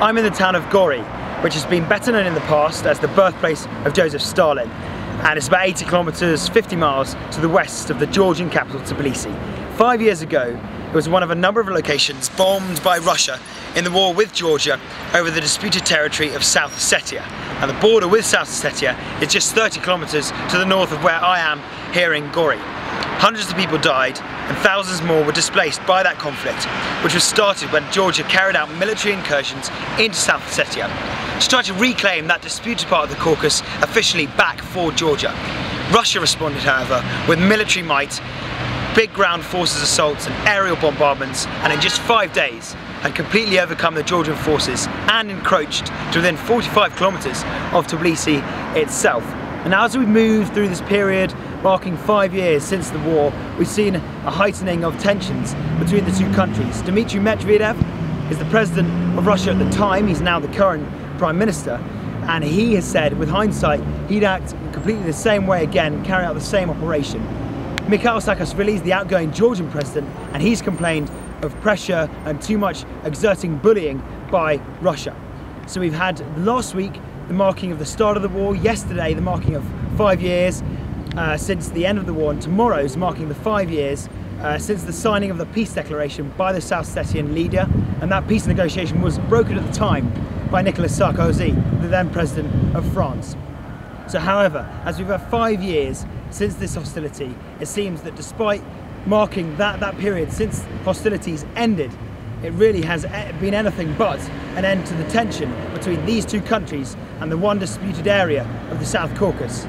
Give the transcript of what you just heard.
I'm in the town of Gori, which has been better known in the past as the birthplace of Joseph Stalin. And it's about 80 kilometers, 50 miles to the west of the Georgian capital Tbilisi. Five years ago, it was one of a number of locations bombed by Russia in the war with Georgia over the disputed territory of South Ossetia. And the border with South Ossetia is just 30 kilometers to the north of where I am here in Gori. Hundreds of people died and thousands more were displaced by that conflict, which was started when Georgia carried out military incursions into South Ossetia to try to reclaim that disputed part of the Caucasus officially back for Georgia. Russia responded, however, with military might, big ground forces assaults and aerial bombardments, and in just five days had completely overcome the Georgian forces and encroached to within 45 kilometres of Tbilisi itself. And now as we move through this period marking five years since the war, we've seen a heightening of tensions between the two countries. Dmitry Medvedev is the president of Russia at the time, he's now the current prime minister, and he has said, with hindsight, he'd act completely the same way again, carry out the same operation. Mikhail Saakashvili is the outgoing Georgian president, and he's complained of pressure and too much exerting bullying by Russia. So we've had last week the marking of the start of the war, yesterday the marking of five years uh, since the end of the war, and tomorrow is marking the five years uh, since the signing of the peace declaration by the South Ossetian leader, and that peace negotiation was brokered at the time by Nicolas Sarkozy, the then president of France. So however, as we've had five years since this hostility, it seems that despite marking that, that period since hostilities ended, it really has been anything but an end to the tension between these two countries and the one disputed area of the South Caucasus.